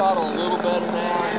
throttle a little better now.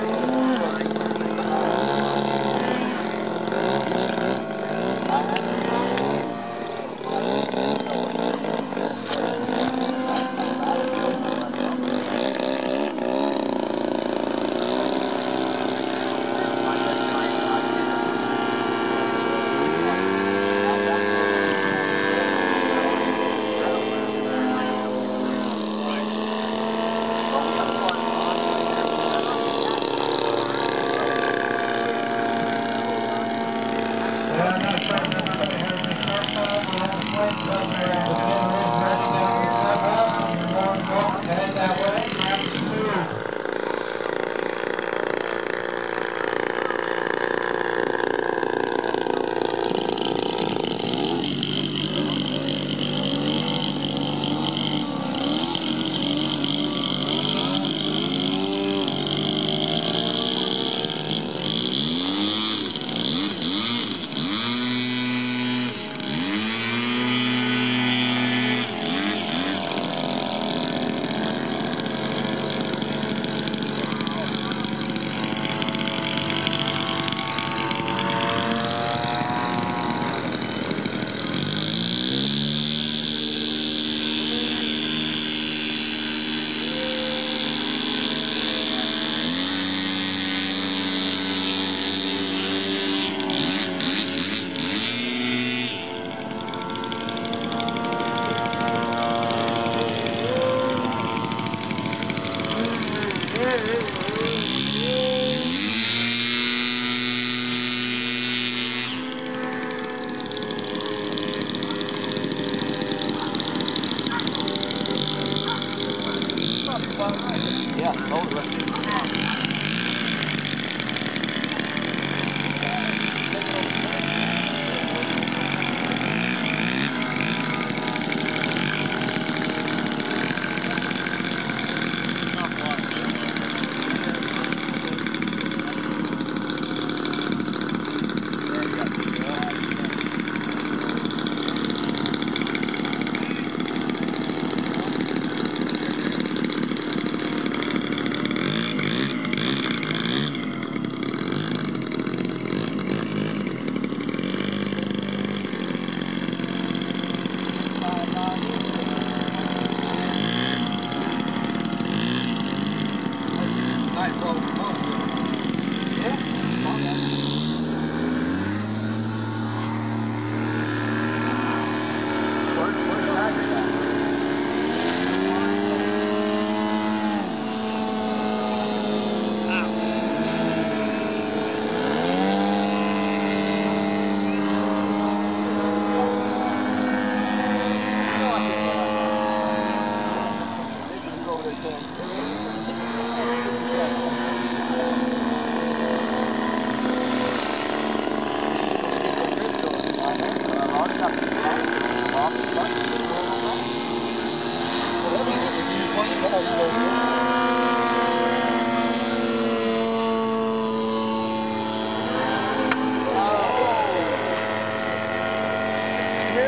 Hey. Marin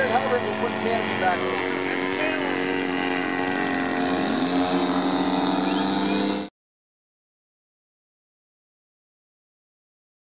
Hubbard will put canopy back